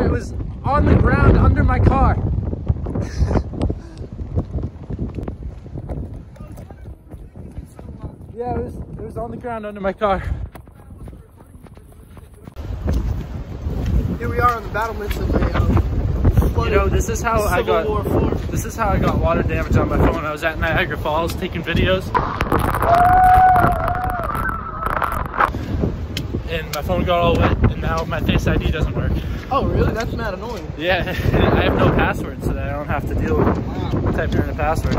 It was on the ground under my car. yeah, it was it was on the ground under my car. Here we are on the battlements of a uh, You know, this is how I got this is how I got water damage on my phone. I was at Niagara Falls taking videos. And my phone got all wet and now my Face ID doesn't work. Oh, really? That's mad annoying. Yeah, I have no password so that I don't have to deal with typing in a password.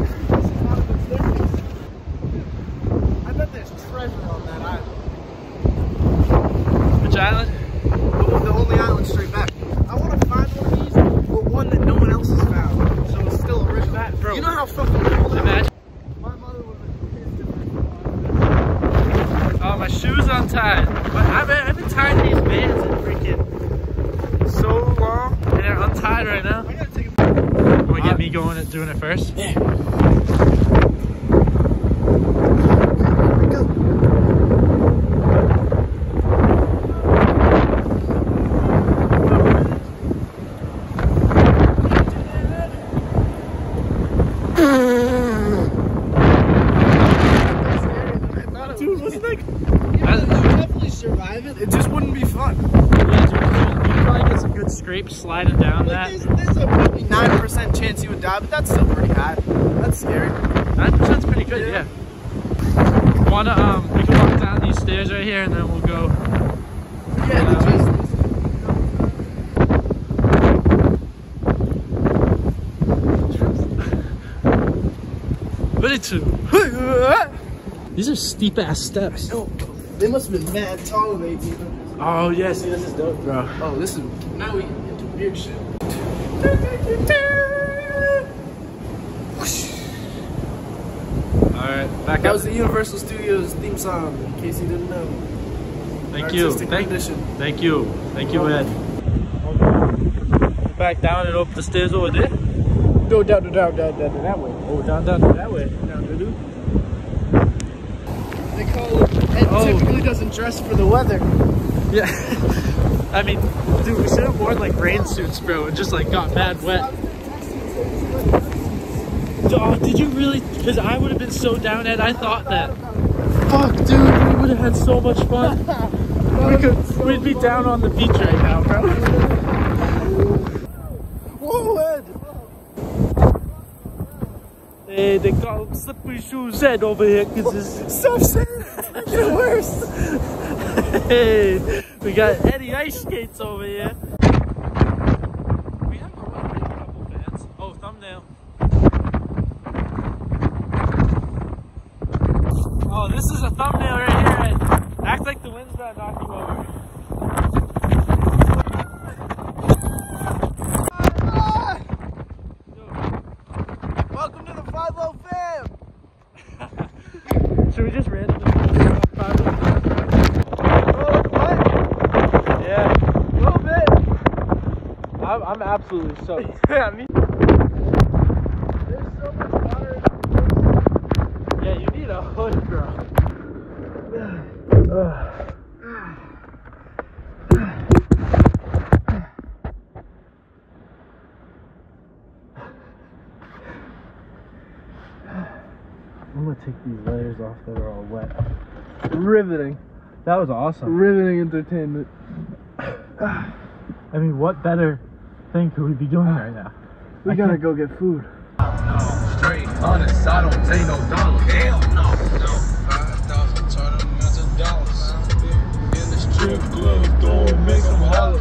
I bet there's treasure on that island. Which island? The, the only island straight back. I want to find one of these, but one that no one else has found. So it's still original. That- bro. You know how fucking cool that Imagine. My mother would have been Oh, my shoe's untied. But I've been, I've been tying these bands in freaking so long, and they're untied right now. I gotta take a You want to get me going at doing it first? Yeah. Go. Dude, wasn't that? Yeah, you would definitely survive it. It just wouldn't be fun. Yeah, dude, you could probably get scrapes sliding down Like, that. there's, there's a probably nine percent chance you would die, but that's still pretty high. That's scary. Nine percent's pretty good, yeah. Wanna um, we can walk down these stairs right here, and then we'll go. Yeah, is- What it to? These are steep ass steps. Oh, they must have been mad tall even. Oh yeah, see this is dope, bro. Oh, this is now we get into weird shit. All right, back That up. was the Universal Studios theme song. In case you didn't know. Thank you. Thank, thank you. Thank you, Ed. Back down and up the stairs over there. Go down, down, down, down, down that way. Oh, down, down, down that way. Down, doo doo. They call it. Oh. typically doesn't dress for the weather. Yeah. I mean, dude, we should have worn like rain suits, bro, and just like got mad wet. Oh, did you really? Because I would have been so down, Ed. I thought that. Fuck, dude, we would have had so much fun. we could, we'd be down on the beach right now, bro. Whoa, Ed! Hey, they got slippery shoes Ed over here, cause it's Stop saying it! Make it worse! Hey, we got Eddie Ice Skates over here. We have a couple fans. Oh, thumbnail. Oh, this is a thumbnail right here. Act like the wind's not knocking you over. Welcome to the Five Low Fam! Should we just randomly go five Oh, what? Yeah, A little bit. I'm, I'm absolutely soaked. Yeah, me. There's so much water. Yeah, you need a hood, bro. I'm gonna take these layers off that are all wet. Riveting. That was awesome. Riveting entertainment. I mean, what better thing could we be doing right now? We I gotta can't- go get food. Straight honest, I don't take no dollars. Hell no. No, 5,000, turn them into dollars. In the strip club, throwing, make them holler.